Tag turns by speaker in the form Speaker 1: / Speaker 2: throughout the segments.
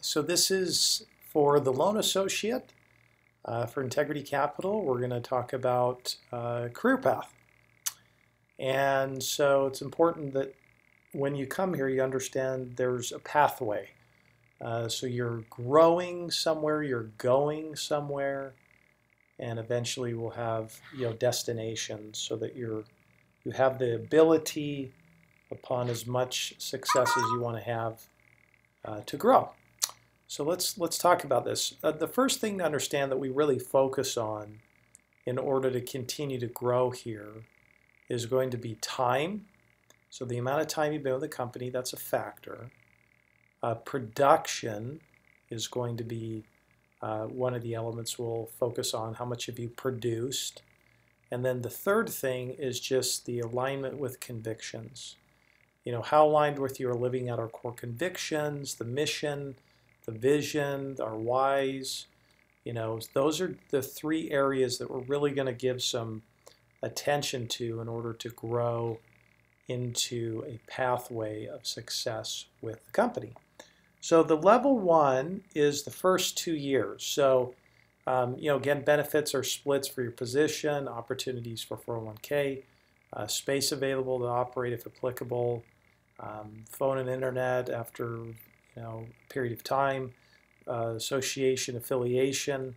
Speaker 1: So this is for the loan associate uh, for Integrity Capital. We're going to talk about uh, career path. And so it's important that when you come here, you understand there's a pathway. Uh, so you're growing somewhere, you're going somewhere, and eventually we'll have you know destinations so that you're you have the ability upon as much success as you want to have uh, to grow. So let's let's talk about this. Uh, the first thing to understand that we really focus on in order to continue to grow here is going to be time. So the amount of time you've been with the company, that's a factor. Uh, production is going to be uh, one of the elements we'll focus on. How much have you produced? And then the third thing is just the alignment with convictions. You know, how aligned with you are living out our core convictions, the mission, the vision, our whys. You know, those are the three areas that we're really going to give some attention to in order to grow into a pathway of success with the company. So the level one is the first two years. So, um, you know, again, benefits are splits for your position, opportunities for 401k, uh, space available to operate if applicable, um, phone and internet after, know, period of time, uh, association affiliation,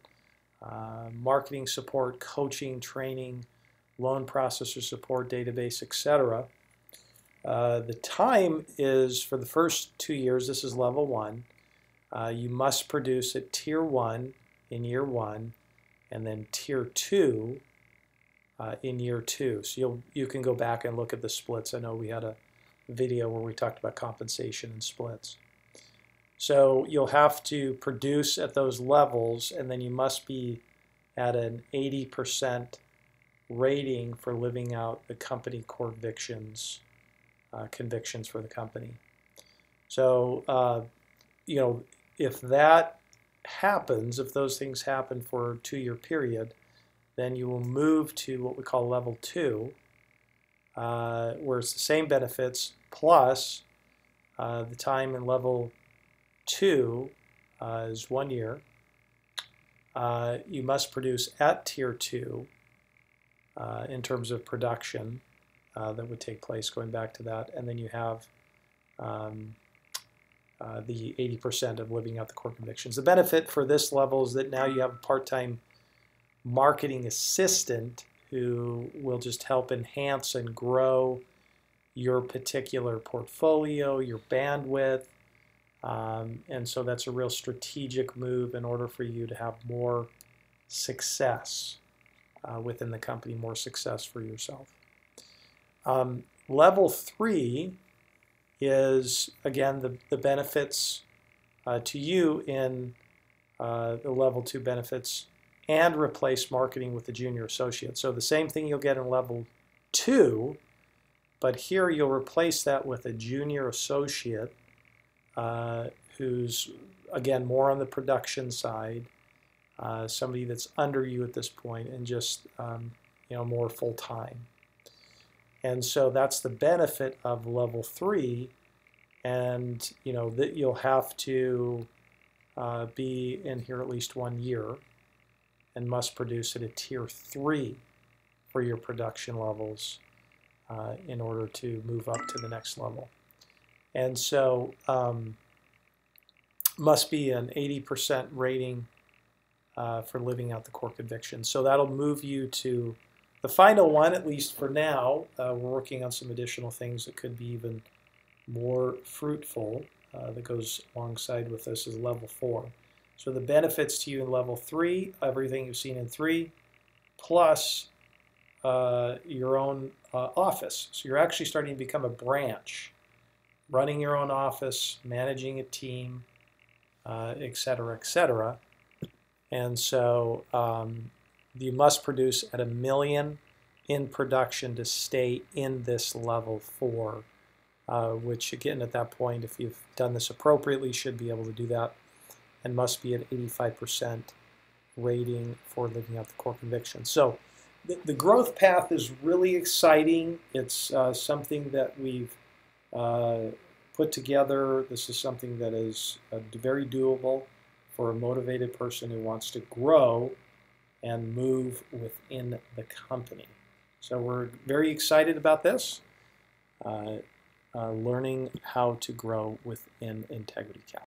Speaker 1: uh, marketing support, coaching, training, loan processor support, database, etc. Uh, the time is for the first two years, this is level one. Uh, you must produce at tier one in year one, and then tier two uh, in year two. So you'll, you can go back and look at the splits. I know we had a video where we talked about compensation and splits. So you'll have to produce at those levels, and then you must be at an 80% rating for living out the company convictions uh, convictions for the company. So, uh, you know, if that happens, if those things happen for a two-year period, then you will move to what we call level two, uh, where it's the same benefits plus uh, the time in level two uh, is one year. Uh, you must produce at tier two in terms of production uh, that would take place going back to that. And then you have um, uh, the 80% of living out the core convictions. The benefit for this level is that now you have a part-time marketing assistant who will just help enhance and grow your particular portfolio, your bandwidth. Um, and so that's a real strategic move in order for you to have more success uh, within the company, more success for yourself. Um, level three is, again, the, the benefits uh, to you in uh, the level two benefits and replace marketing with the junior associate. So the same thing you'll get in level two, but here you'll replace that with a junior associate uh, who's, again, more on the production side, uh, somebody that's under you at this point and just, um, you know, more full-time. And so that's the benefit of level three. And you know that you'll have to uh, be in here at least one year and must produce at a tier three for your production levels uh, in order to move up to the next level. And so um, must be an 80% rating uh, for living out the core conviction. So that'll move you to the final one, at least for now, uh, we're working on some additional things that could be even more fruitful uh, that goes alongside with this is level four. So the benefits to you in level three, everything you've seen in three, plus uh, your own uh, office. So you're actually starting to become a branch, running your own office, managing a team, uh, et cetera, et cetera. And so um, you must produce at a million in production to stay in this level four, uh, which again at that point, if you've done this appropriately, should be able to do that and must be at 85% rating for living out the core conviction. So the, the growth path is really exciting. It's uh, something that we've put together. This is something that is uh, very doable for a motivated person who wants to grow and move within the company. So we're very excited about this, uh, uh, learning how to grow within Integrity Cap.